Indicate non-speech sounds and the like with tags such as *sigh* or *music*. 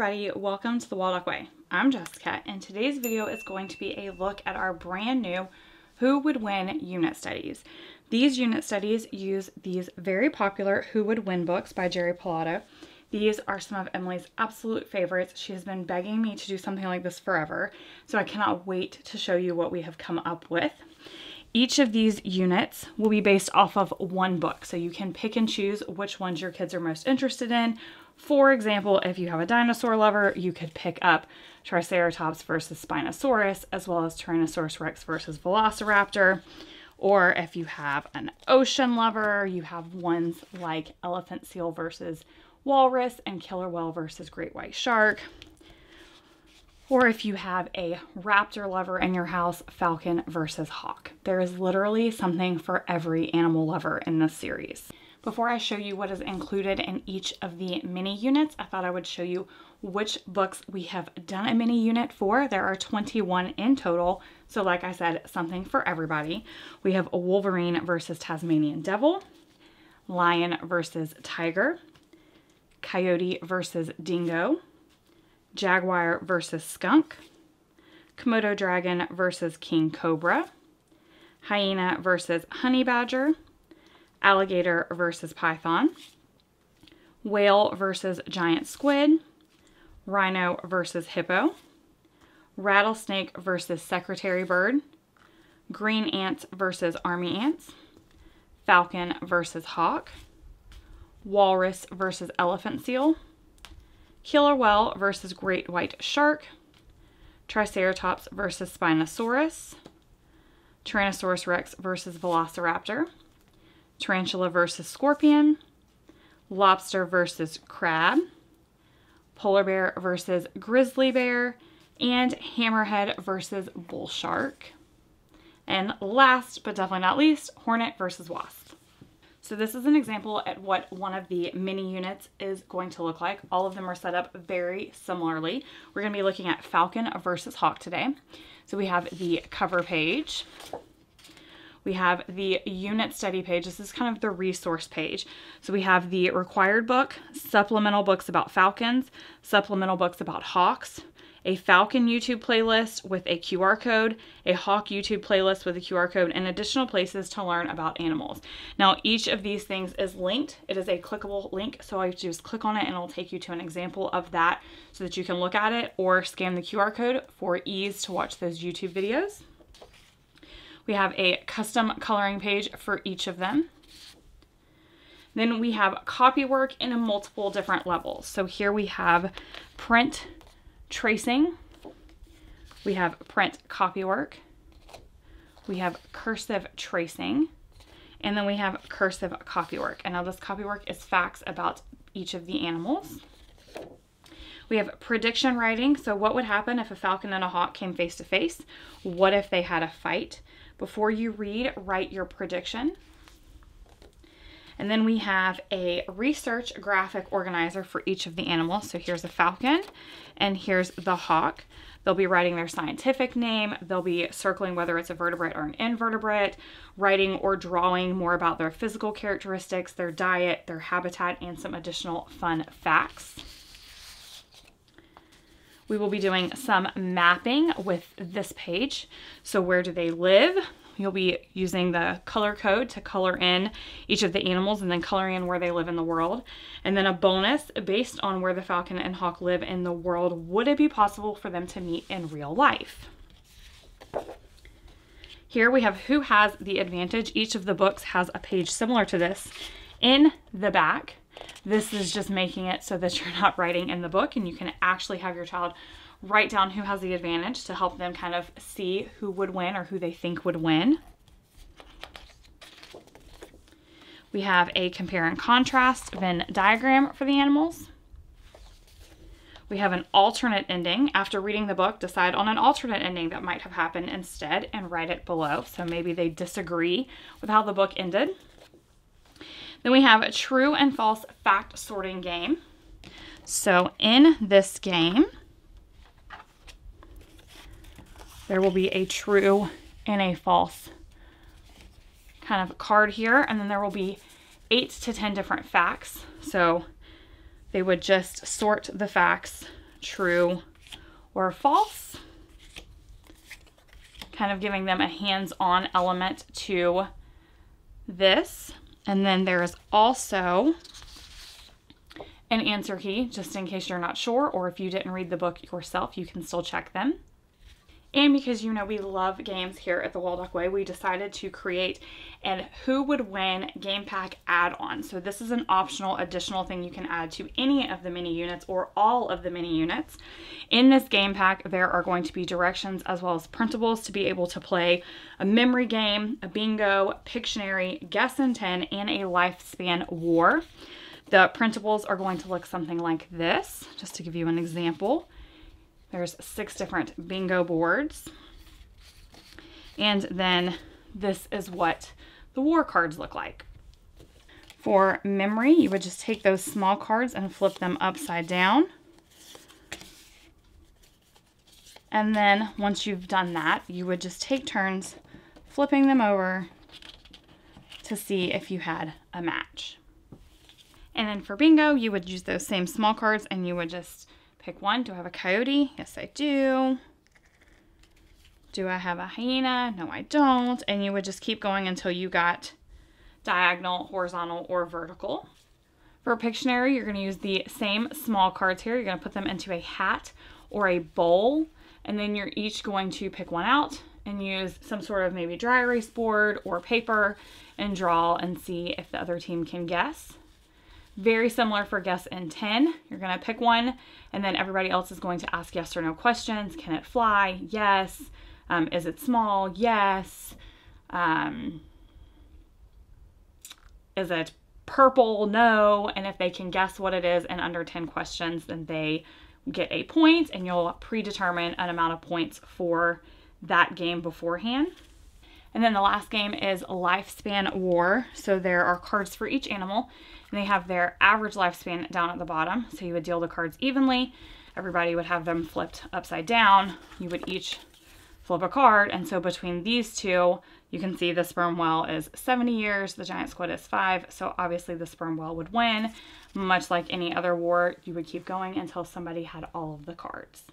everybody, welcome to the Waldock Way. I'm Jessica and today's video is going to be a look at our brand new Who Would Win unit studies. These unit studies use these very popular Who Would Win books by Jerry Pallotta. These are some of Emily's absolute favorites. She has been begging me to do something like this forever, so I cannot wait to show you what we have come up with. Each of these units will be based off of one book, so you can pick and choose which ones your kids are most interested in for example, if you have a dinosaur lover, you could pick up Triceratops versus Spinosaurus, as well as Tyrannosaurus rex versus Velociraptor. Or if you have an ocean lover, you have ones like elephant seal versus walrus and killer whale versus great white shark. Or if you have a raptor lover in your house, falcon versus hawk. There is literally something for every animal lover in this series. Before I show you what is included in each of the mini units, I thought I would show you which books we have done a mini unit for. There are 21 in total, so like I said, something for everybody. We have Wolverine versus Tasmanian Devil, Lion versus Tiger, Coyote versus Dingo, Jaguar versus Skunk, Komodo Dragon versus King Cobra, Hyena versus Honey Badger, alligator versus python, whale versus giant squid, rhino versus hippo, rattlesnake versus secretary bird, green ants versus army ants, falcon versus hawk, walrus versus elephant seal, killer whale versus great white shark, triceratops versus spinosaurus, tyrannosaurus rex versus velociraptor, tarantula versus scorpion, lobster versus crab, polar bear versus grizzly bear, and hammerhead versus bull shark. And last but definitely not least, hornet versus wasp. So this is an example at what one of the mini units is going to look like. All of them are set up very similarly. We're going to be looking at falcon versus hawk today. So we have the cover page we have the unit study page. This is kind of the resource page. So we have the required book, supplemental books about falcons, supplemental books about hawks, a falcon YouTube playlist with a QR code, a hawk YouTube playlist with a QR code, and additional places to learn about animals. Now, each of these things is linked. It is a clickable link, so I just click on it and it'll take you to an example of that so that you can look at it or scan the QR code for ease to watch those YouTube videos. We have a custom coloring page for each of them. Then we have copy work in a multiple different levels. So here we have print tracing. We have print copy work. We have cursive tracing. And then we have cursive copy work. And now this copy work is facts about each of the animals. We have prediction writing. So what would happen if a falcon and a hawk came face to face? What if they had a fight? Before you read, write your prediction. And then we have a research graphic organizer for each of the animals. So here's a falcon and here's the hawk. They'll be writing their scientific name. They'll be circling whether it's a vertebrate or an invertebrate, writing or drawing more about their physical characteristics, their diet, their habitat, and some additional fun facts. We will be doing some mapping with this page. So where do they live? You'll be using the color code to color in each of the animals and then coloring in where they live in the world. And then a bonus based on where the falcon and hawk live in the world, would it be possible for them to meet in real life? Here we have who has the advantage. Each of the books has a page similar to this in the back. This is just making it so that *laughs* you're not writing in the book and you can actually have your child write down who has the advantage to help them kind of see who would win or who they think would win. We have a compare and contrast Venn diagram for the animals. We have an alternate ending. After reading the book, decide on an alternate ending that might have happened instead and write it below. So maybe they disagree with how the book ended. Then we have a true and false fact sorting game. So in this game, there will be a true and a false kind of card here. And then there will be eight to 10 different facts. So they would just sort the facts true or false. Kind of giving them a hands-on element to this. And then there's also an answer key, just in case you're not sure, or if you didn't read the book yourself, you can still check them. And because you know we love games here at the Waldock Way, we decided to create an Who Would Win game pack add-on. So this is an optional additional thing you can add to any of the mini units or all of the mini units. In this game pack, there are going to be directions as well as printables to be able to play a memory game, a bingo, Pictionary, Guess and 10, and a lifespan war. The printables are going to look something like this, just to give you an example. There's six different bingo boards. And then this is what the war cards look like. For memory, you would just take those small cards and flip them upside down. And then once you've done that, you would just take turns flipping them over to see if you had a match. And then for bingo, you would use those same small cards and you would just pick one. Do I have a coyote? Yes, I do. Do I have a hyena? No, I don't. And you would just keep going until you got diagonal, horizontal, or vertical. For Pictionary, you're going to use the same small cards here. You're going to put them into a hat or a bowl, and then you're each going to pick one out and use some sort of maybe dry erase board or paper and draw and see if the other team can guess. Very similar for guess in 10. You're to pick one and then everybody else is going to ask yes or no questions. Can it fly? Yes. Um, is it small? Yes. Um, is it purple? No. And if they can guess what it is in under 10 questions, then they get a point and you'll predetermine an amount of points for that game beforehand. And then the last game is Lifespan War. So there are cards for each animal, and they have their average lifespan down at the bottom. So you would deal the cards evenly. Everybody would have them flipped upside down. You would each flip a card. And so between these two, you can see the sperm whale is 70 years, the giant squid is five. So obviously the sperm whale would win. Much like any other war, you would keep going until somebody had all of the cards.